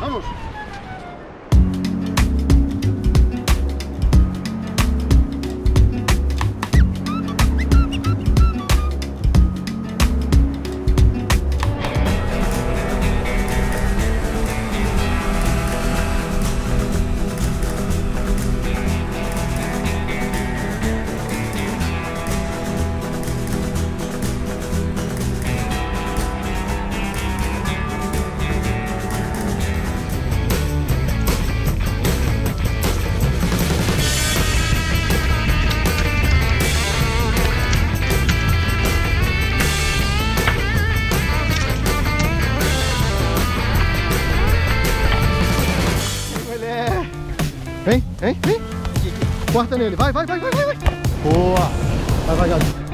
¡Vamos! Vem, vem, vem. Corta nele. Vai, vai, vai, vai, vai. Boa. Vai, vai, vai.